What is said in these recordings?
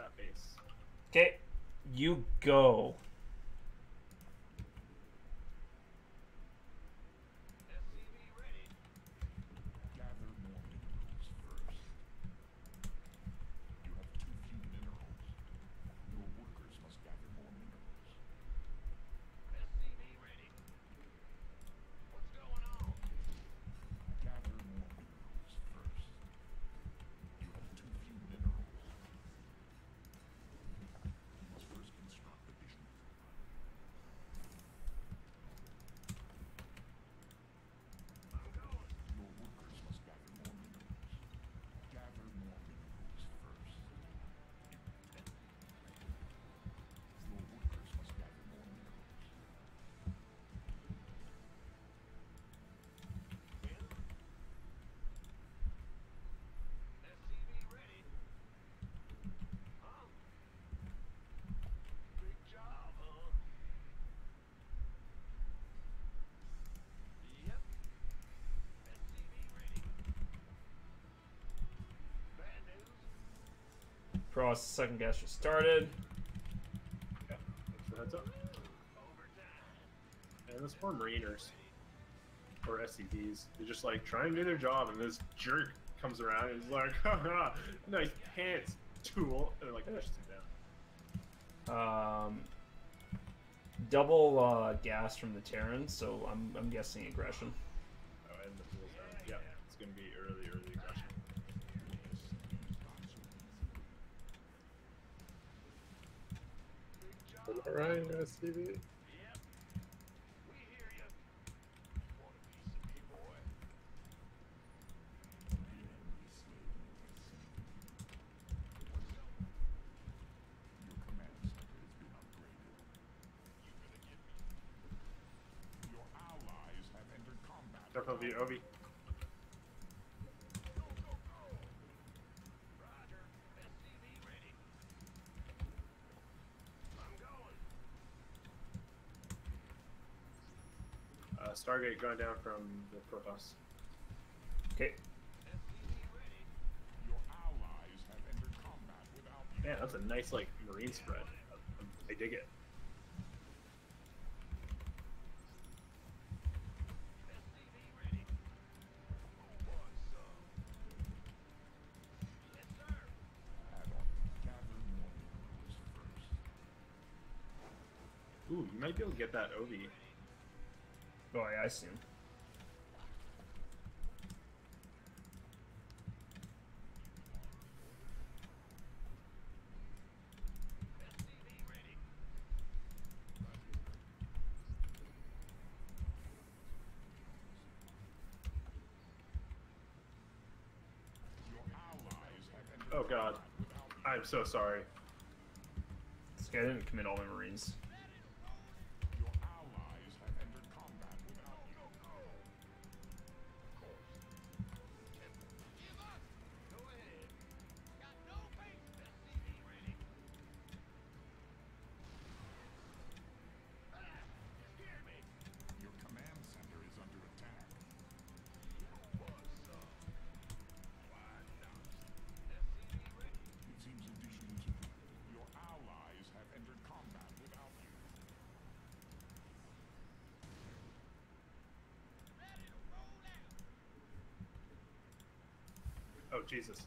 that base. Okay, you go. Process second gas just started. Yeah, thanks for up. And those poor Mariners. Or SCVs. They just like try and do their job, and this jerk comes around and is like, haha, nice pants, tool. And they're like pushes him down. Um, double uh, gas from the Terran, so I'm, I'm guessing aggression. Oh, and the pool's down. Yeah, it's gonna be early, early aggression. Alright, SCV. Your command center has been upgraded. Your allies have entered combat. Definitely Ovi. Uh, Stargate going down from the Protoss. Okay. Your allies have entered combat without you. Man, that's a nice like marine spread. I dig it. Add-on. Gather more minerals first. Ooh, you might be able to get that Ovi. Oh yeah, I see him. Oh god. I'm so sorry. This guy didn't commit all my Marines. Jesus.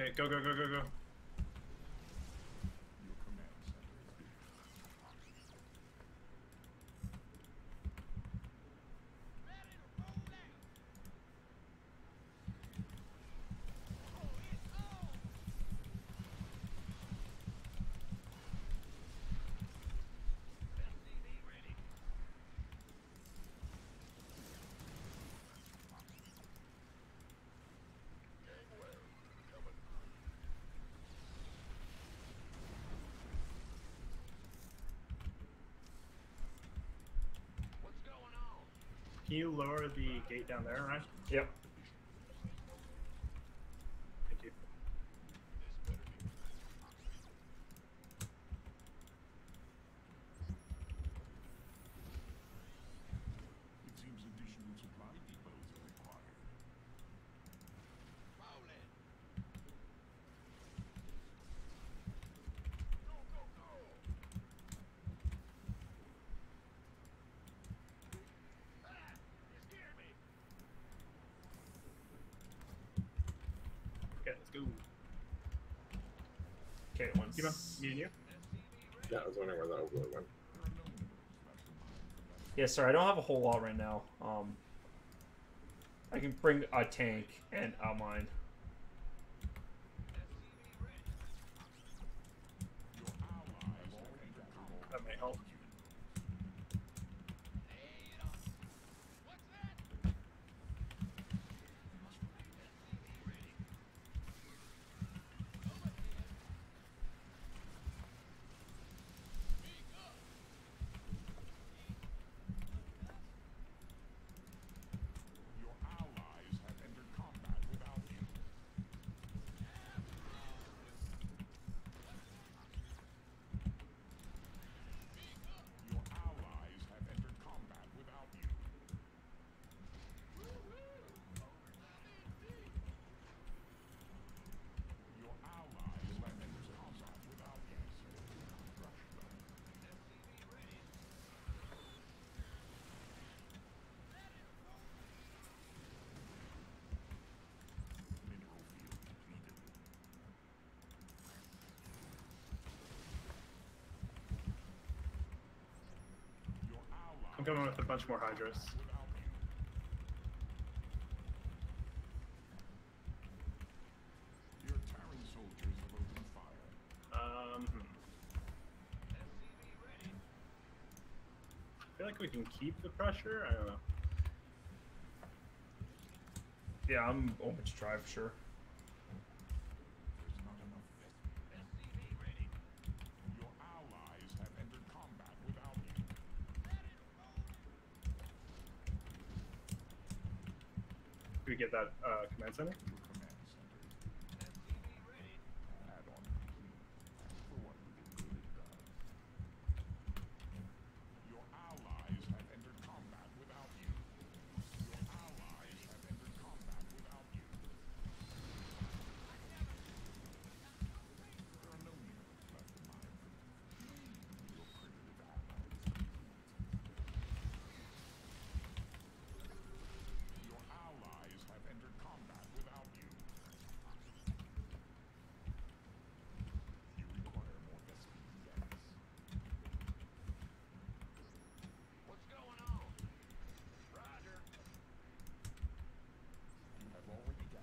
Okay, go, go, go, go, go. Your command center is being Ready to roll out. Oh, it's on. SCV ready. Gangway coming through. What's going on? Can you lower the gate down there, Ryan? Yep. Thank you. This better be It seems additional supply depots are required. rolling. Go, go, go. Ah, you scared me. Okay, let's go. Okay, once. Keep on. Me and you. Yeah, I was wondering where that overlay went. There are no minerals left in mine for that. Yeah, sorry, I don't have a whole lot right now. Um, I can bring a tank and a mine. Your allies have entered combat. That may help. I'm coming with a bunch more hydras. Your Terran soldiers have opened fire. Um, hmm. I feel like we can keep the pressure. I don't know. Yeah, I'm open to try for sure. We get that uh, command center?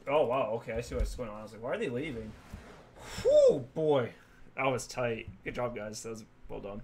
Oh wow, okay, I see what's going on. I was like, why are they leaving? Whew, boy, that was tight. Good job, guys. That was well done.